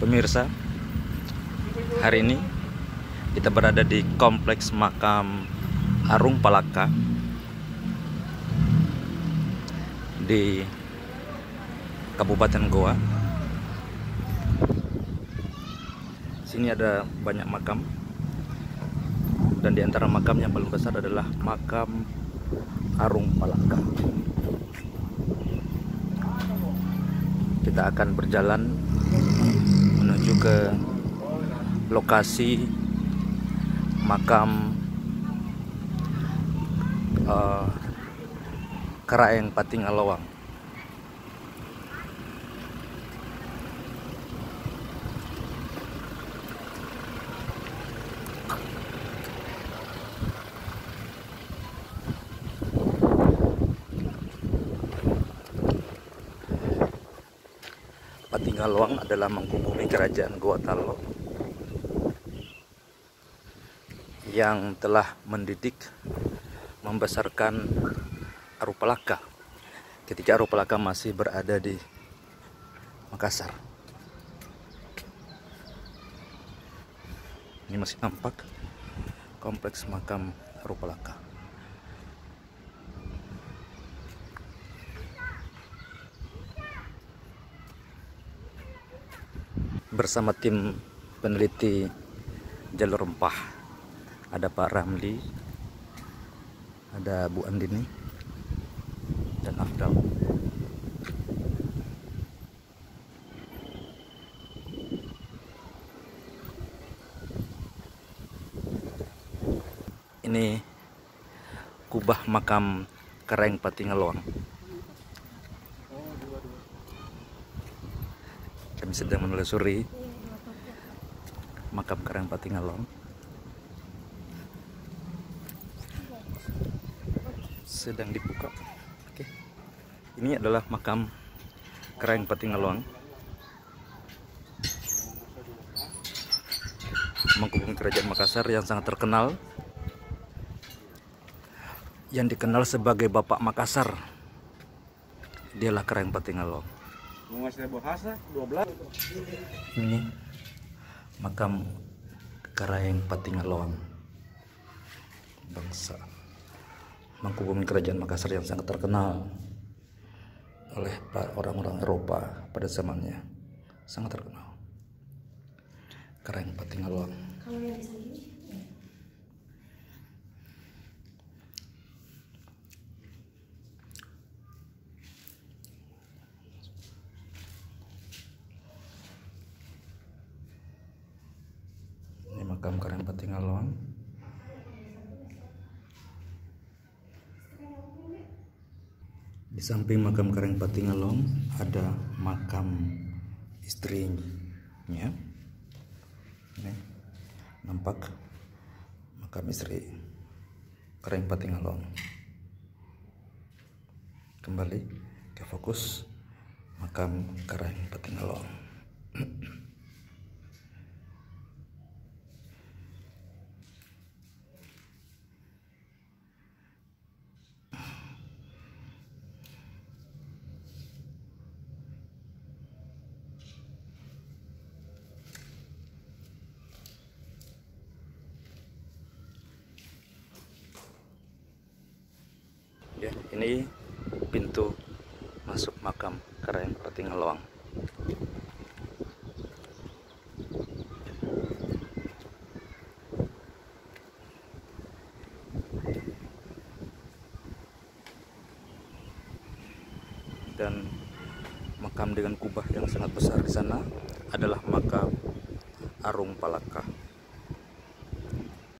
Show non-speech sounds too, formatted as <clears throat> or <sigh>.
Pemirsa, hari ini kita berada di kompleks makam Arung Palaka di Kabupaten Goa. Sini ada banyak makam dan di antara makam yang paling besar adalah makam Arung Palaka. Kita akan berjalan menuju ke lokasi makam uh, Karaeng Pating Alawang. Patinggaluang adalah menghubungi kerajaan Goa Talo yang telah mendidik membesarkan Arupalaka ketika Arupalaka masih berada di Makassar. Ini masih nampak kompleks makam Arupalaka. Bersama tim peneliti jalur rempah. Ada Pak Ramli ada Bu Andini dan Afdal. Ini kubah makam Kereng Patingeluang kami sedang menelusuri makam Karang Patingalong. Sedang dibuka. Oke. Ini adalah makam Karang Patingalong. Menghubungi kerajaan Makassar yang sangat terkenal yang dikenal sebagai Bapak Makassar. Dialah Karang Patingalong bahasa 12 ini makam Karaeng Patingalong bangsa. Menghubungi kerajaan Makassar yang sangat terkenal oleh orang-orang Eropa pada zamannya. Sangat terkenal. Karaeng Patingalong Kalau yang di makam Karaeng Patingalong di samping makam Karaeng Patingalong ada makam istrinya. Ini nampak makam istri Karaeng Patingalong kembali ke fokus makam Karaeng Patingalong <clears throat> ini pintu masuk makam Karaeng Patingaluang dan makam dengan kubah yang sangat besar di sana adalah makam Arung Palaka